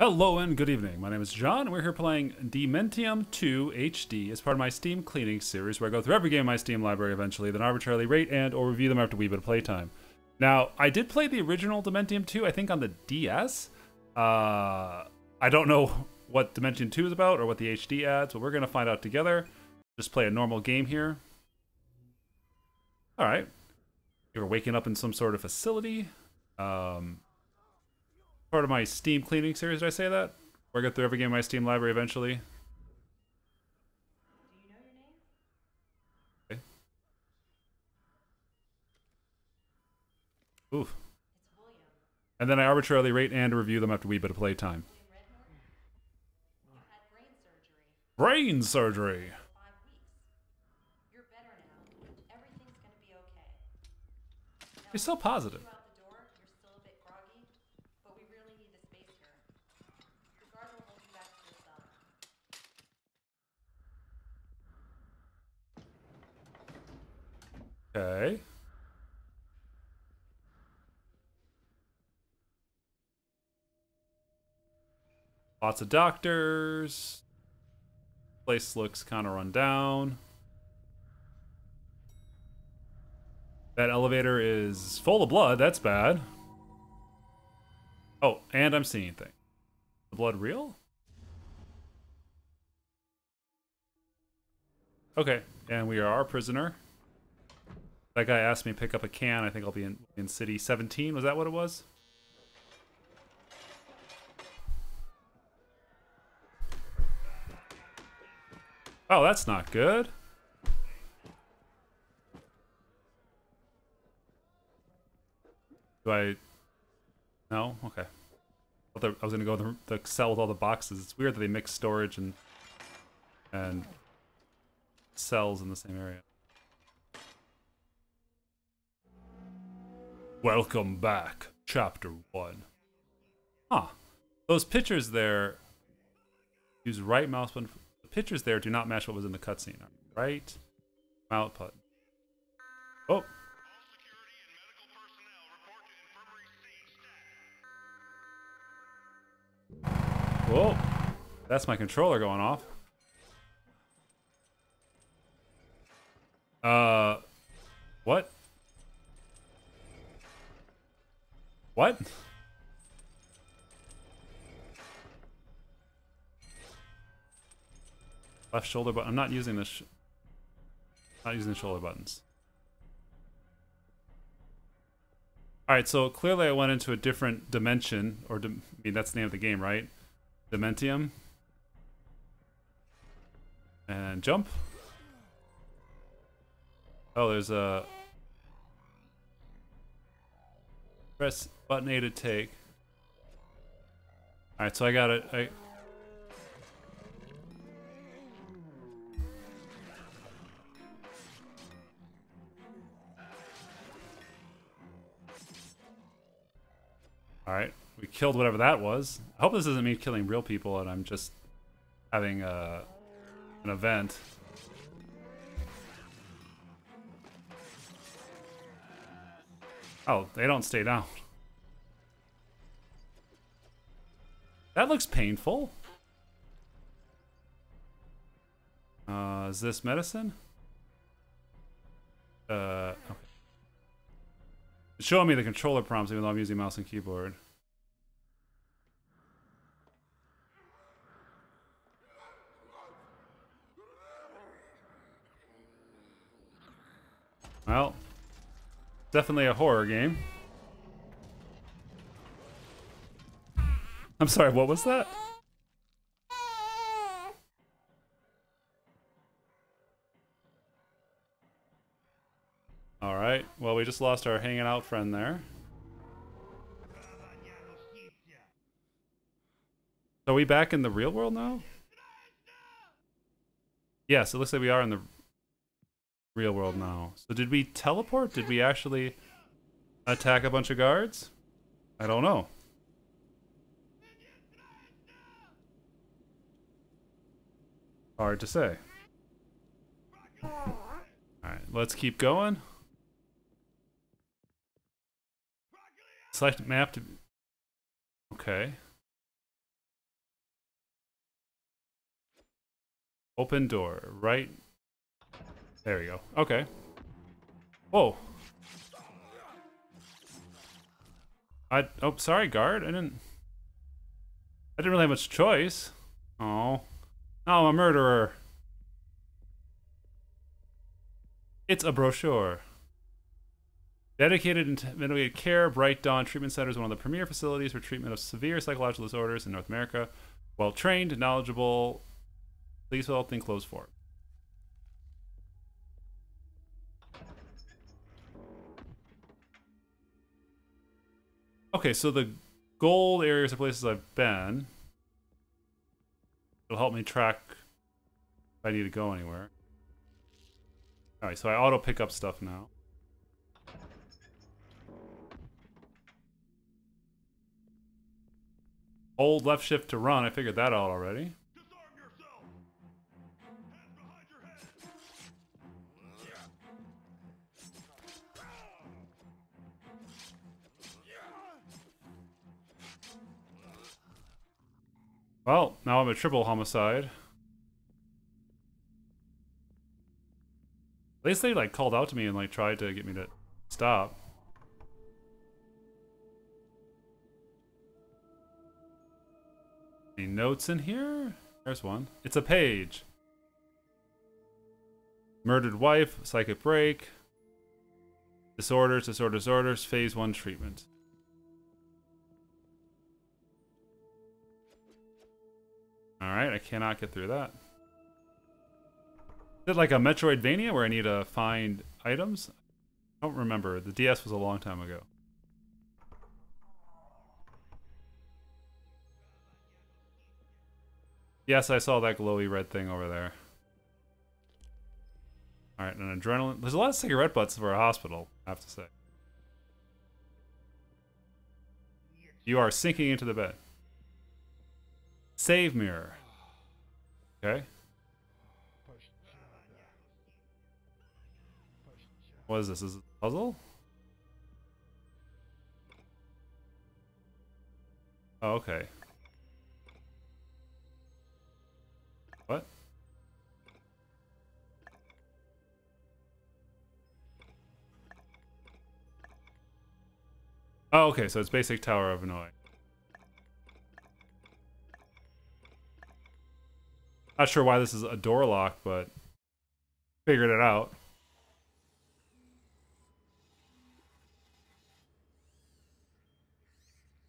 Hello and good evening. My name is Jon, and we're here playing Dementium 2 HD as part of my Steam cleaning series, where I go through every game in my Steam library eventually, then arbitrarily rate and or review them after a wee bit of playtime. Now, I did play the original Dementium 2, I think on the DS. Uh, I don't know what Dementium 2 is about or what the HD adds, but we're going to find out together. Just play a normal game here. All right. You're waking up in some sort of facility. Um, part of my Steam cleaning series. Did I say that? Where I go through every game in my Steam library eventually. Do you know your name? Oof. It's William. And then I arbitrarily rate and review them after a wee bit of playtime. In Redmoor? You had brain surgery Brain surgery. for five weeks. You're better now. Everything's gonna be okay. Now, You're so positive. you out the door, you're still a bit groggy, but we really need the space here. The guard will hold you back to your cell. Okay. Lots of doctors. Place looks kind of run down. That elevator is full of blood. That's bad. Oh, and I'm seeing things. The blood real? Okay, and we are our prisoner. That guy asked me to pick up a can. I think I'll be in, in city 17. Was that what it was? Oh, that's not good. Do I... No? Okay. I I was going to go in the, the cell with all the boxes. It's weird that they mix storage and and cells in the same area. Welcome back, chapter one. Huh. Those pictures there use right mouse button. The pictures there do not match what was in the cutscene. Right mouse button. Oh. Whoa. That's my controller going off. Uh, what? What? Left shoulder button. I'm not using this. Not using the shoulder buttons. All right, so clearly I went into a different dimension, or I mean that's the name of the game, right? Dementium. And jump. Oh, there's a press button A to take. All right, so I got it. I All right, we killed whatever that was. I hope this isn't me killing real people and I'm just having a an event. Oh, they don't stay down. That looks painful. Uh, is this medicine? Uh, okay. Showing me the controller prompts even though I'm using mouse and keyboard. Well, definitely a horror game. I'm sorry, what was that? All right. Well, we just lost our hanging out friend there. Are we back in the real world now? Yes, it looks like we are in the real world now. So did we teleport? Did we actually attack a bunch of guards? I don't know. Hard to say. Alright, let's keep going. Select map to... Okay. Open door, right there we go. Okay. Whoa. I oh sorry guard. I didn't I didn't really have much choice. Oh. Oh, I'm a murderer. It's a brochure. Dedicated and medicated care, Bright Dawn Treatment Center is one of the premier facilities for treatment of severe psychological disorders in North America. Well trained, knowledgeable, please fill out the enclosed Okay, so the gold areas are places I've been. It'll help me track if I need to go anywhere. Alright, so I auto pick up stuff now. Hold left shift to run. I figured that out already. Well, now I'm a triple homicide. At least they like called out to me and like tried to get me to stop. Any notes in here? There's one. It's a page. Murdered wife, psychic break. Disorders, disorders, disorders, phase one treatment. Alright, I cannot get through that. Is it like a Metroidvania where I need to find items? I don't remember. The DS was a long time ago. Yes, I saw that glowy red thing over there. Alright, an adrenaline. There's a lot of cigarette butts for a hospital, I have to say. You are sinking into the bed. Save mirror. Okay. What is this? Is it a puzzle? Oh, okay. What? Oh, okay, so it's basic Tower of Hanoi. Not sure why this is a door lock, but figured it out.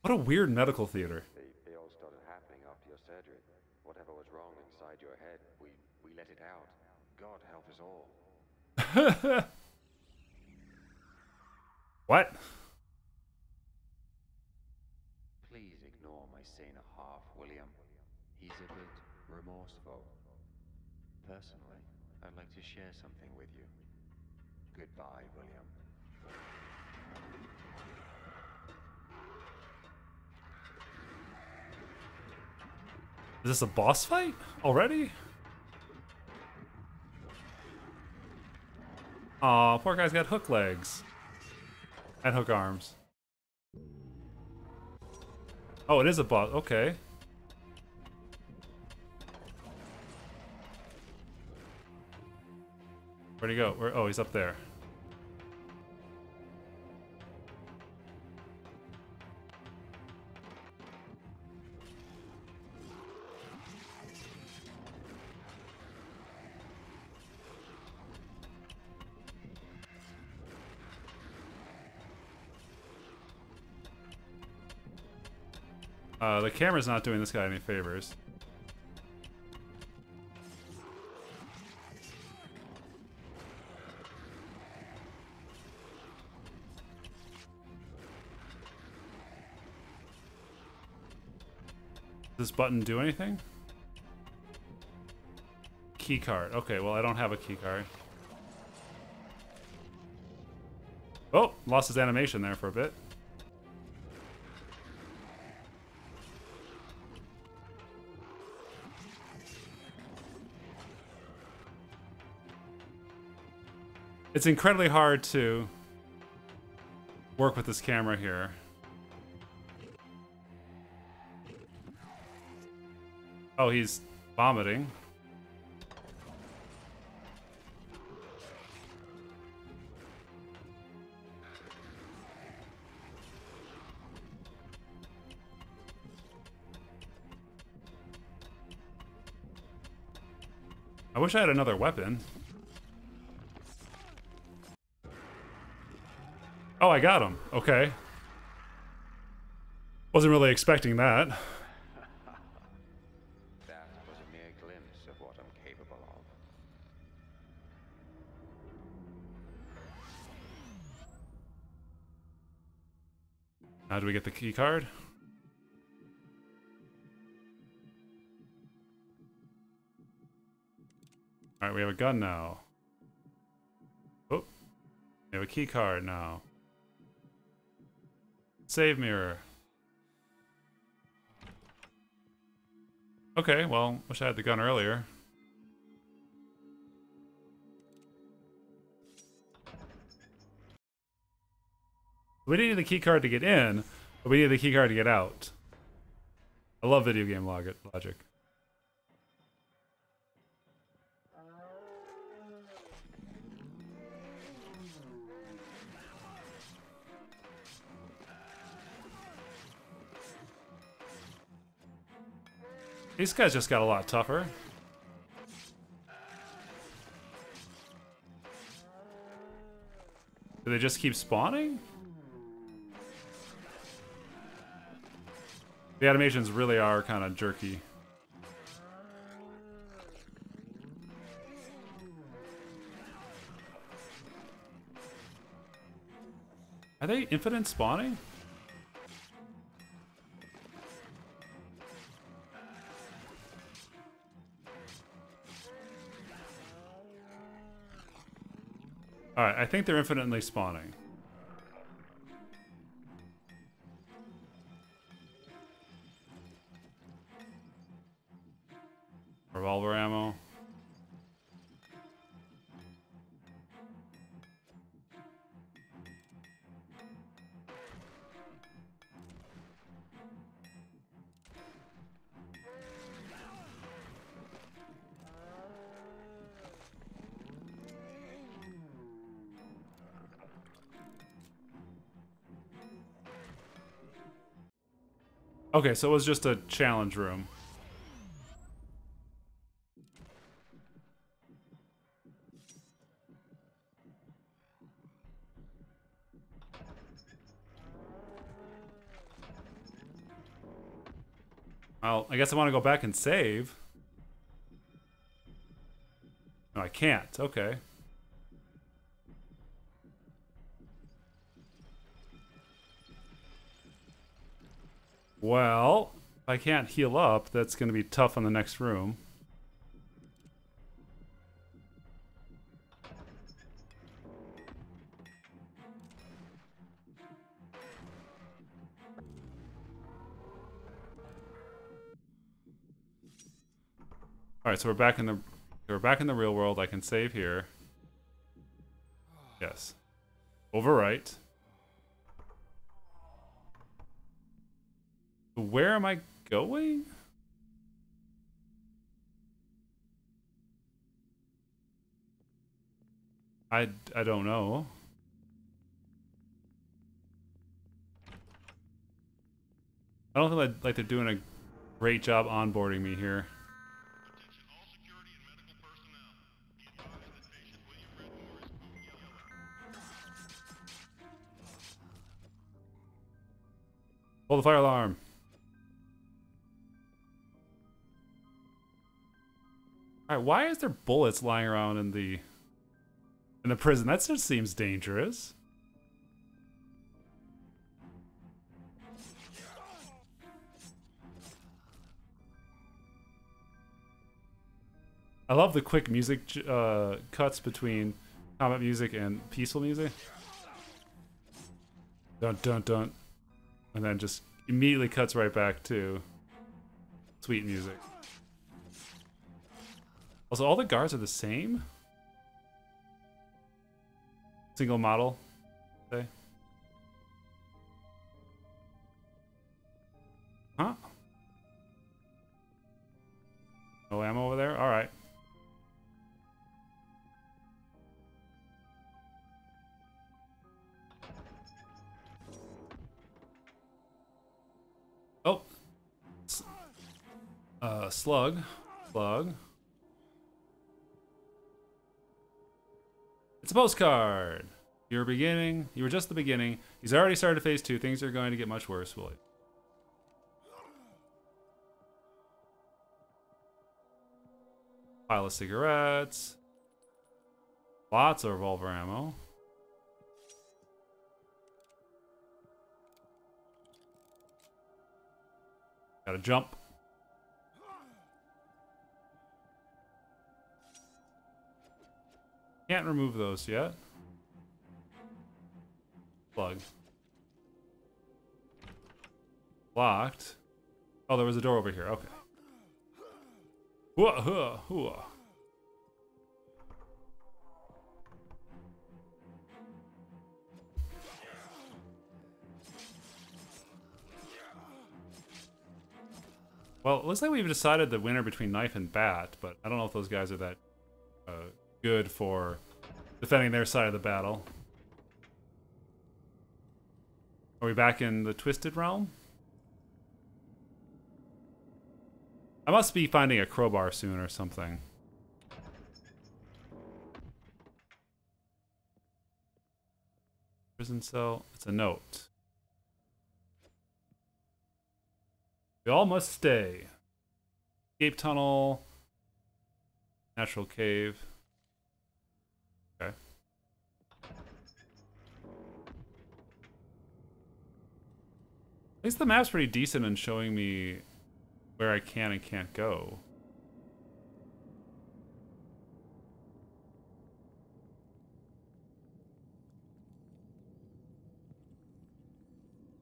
What a weird medical theater. It all started happening after your surgery. Whatever was wrong inside your head, we, we let it out. God help us all. what? Please ignore my saner half, William. He's a bit remorseful. Personally, I'd like to share something with you. Goodbye, William. Is this a boss fight already? Aw, poor guy's got hook legs. And hook arms. Oh, it is a boss. Okay. Where'd he go? Where? Oh, he's up there. Uh, the camera's not doing this guy any favors. This button do anything? Key card. Okay, well I don't have a key card. Oh, lost his animation there for a bit. It's incredibly hard to work with this camera here. Oh, he's vomiting. I wish I had another weapon. Oh, I got him. Okay. Wasn't really expecting that. How do we get the key card? Alright, we have a gun now. Oh. We have a key card now. Save mirror. Okay, well, wish I had the gun earlier. We didn't need the key card to get in, but we need the key card to get out. I love video game log- logic. These guys just got a lot tougher. Do they just keep spawning? The animations really are kind of jerky. Are they infinite spawning? Alright, I think they're infinitely spawning. Okay, so it was just a challenge room. Well, I guess I want to go back and save. No, I can't. Okay. Well, if I can't heal up, that's going to be tough on the next room. All right, so we're back in the we're back in the real world. I can save here. Yes. Overwrite. Where am I going? I, I don't know. I don't feel like, they're doing a great job onboarding me here. Pull the fire alarm. Alright, why is there bullets lying around in the in the prison? That just seems dangerous. I love the quick music uh, cuts between combat music and peaceful music. Dun dun dun. And then just immediately cuts right back to sweet music. Also, all the guards are the same? Single model, say? Huh? No ammo over there? Alright. Oh. Uh, slug. Slug. It's a postcard. You're beginning. You were just the beginning. He's already started phase two. Things are going to get much worse, Willie. Pile of cigarettes. Lots of revolver ammo. Gotta jump. Can't remove those yet. Plug. Locked. Oh, there was a door over here. Okay. Whoa, huh, whoa. Well, it looks like we've decided the winner between knife and bat, but I don't know if those guys are that uh, good for defending their side of the battle. Are we back in the Twisted Realm? I must be finding a crowbar soon or something. Prison cell. It's a note. We all must stay. Escape tunnel. Natural cave. Least the map's pretty decent in showing me where I can and can't go.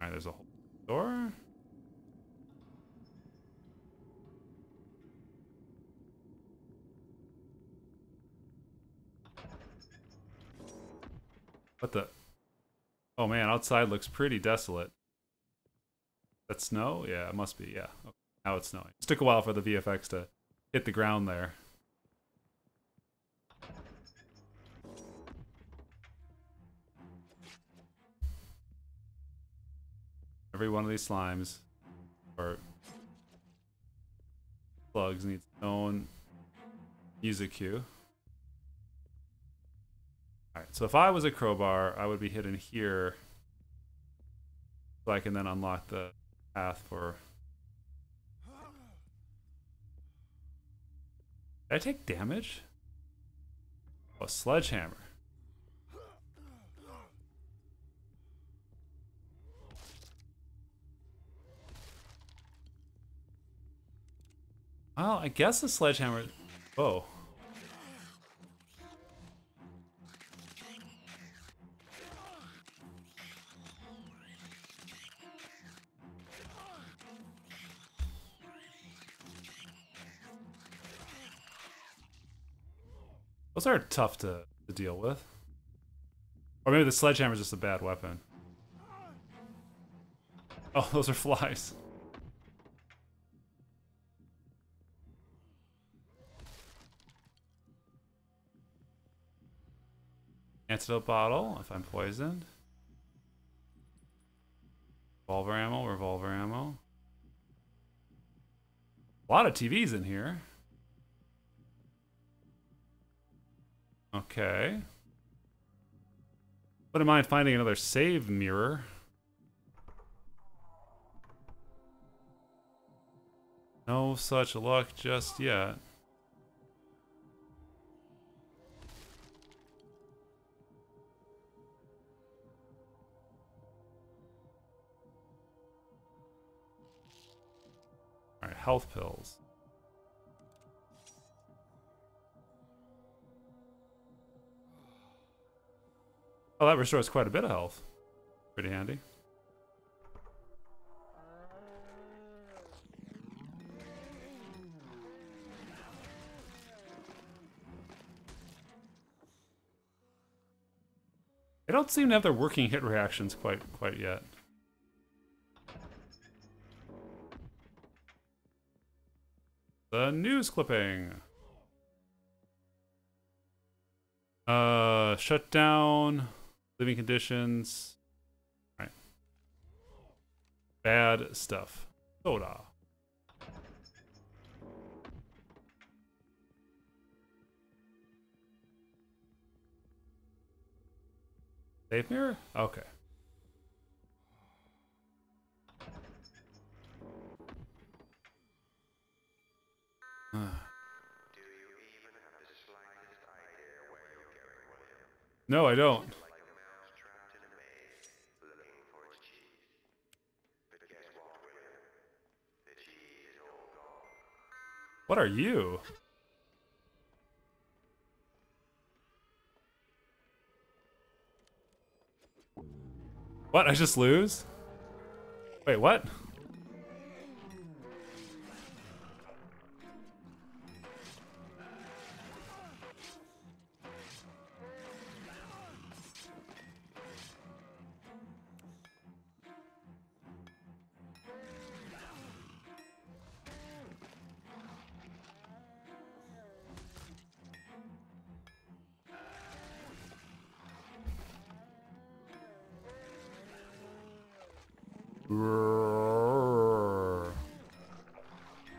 Alright, there's a whole door. What the? Oh man, outside looks pretty desolate. That snow? Yeah, it must be. Yeah. Okay. Now it's snowing. It took a while for the VFX to hit the ground there. Every one of these slimes or plugs needs its own music cue. Alright, so if I was a crowbar, I would be hidden here so I can then unlock the path for... Did I take damage? Oh, sledgehammer. Well, I guess the sledgehammer... Whoa. Are tough to, to deal with. Or maybe the sledgehammer is just a bad weapon. Oh, those are flies. Antidote bottle if I'm poisoned. Revolver ammo, revolver ammo. A lot of TVs in here. Okay. Wouldn't mind finding another save mirror. No such luck just yet. Alright, health pills. Oh, that restores quite a bit of health. Pretty handy. They don't seem to have their working hit reactions quite quite yet. The news clipping. Uh, shut down, living conditions. Right. Bad stuff. Soda. Save mirror? Okay. No, I don't. What are you? What? I just lose? Wait, what?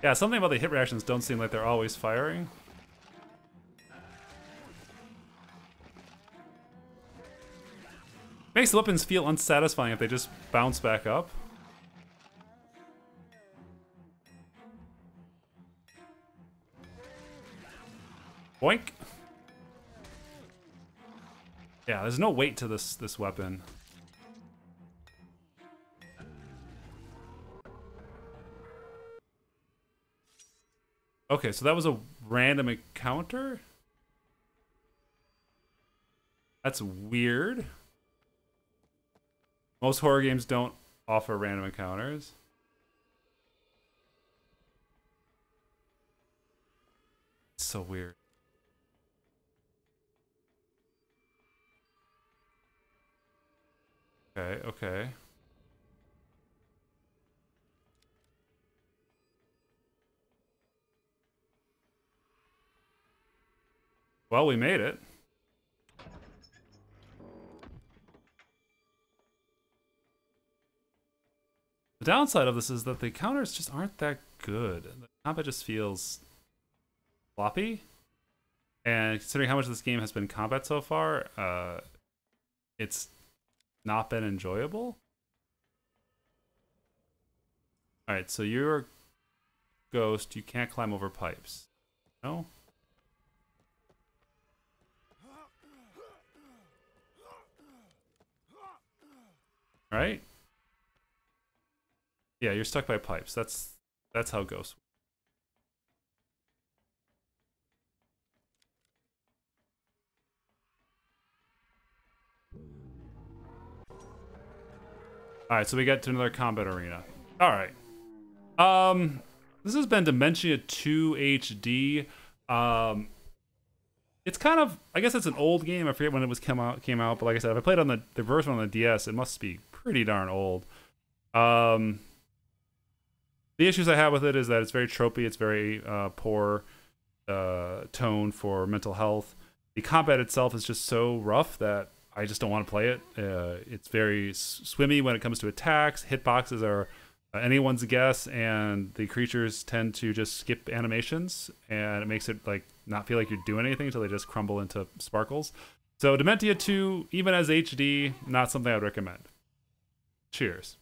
Yeah, something about the hit reactions don't seem like they're always firing. Makes the weapons feel unsatisfying if they just bounce back up. Boink. Yeah, there's no weight to this this weapon. Okay, so that was a random encounter? That's weird. Most horror games don't offer random encounters. It's so weird. Okay, okay. Well, we made it. The downside of this is that the counters just aren't that good. The combat just feels floppy. And considering how much this game has been combat so far, uh, it's not been enjoyable. Alright, so you're ghost. You can't climb over pipes. No? Right? Yeah, you're stuck by pipes. That's that's how ghosts. All right, so we get to another combat arena. All right. Um, this has been Dementia 2 HD. Um, it's kind of, I guess it's an old game. I forget when it was came out. Came out, but like I said, if I played on the the version on the DS, it must be pretty darn old. Um, the issues I have with it is that it's very tropey. It's very uh, poor uh, tone for mental health. The combat itself is just so rough that I just don't want to play it. Uh, it's very swimmy when it comes to attacks. Hitboxes are uh, anyone's guess, and the creatures tend to just skip animations, and it makes it like not feel like you're doing anything until they just crumble into sparkles. So Dementia 2, even as HD, not something I'd recommend. Cheers.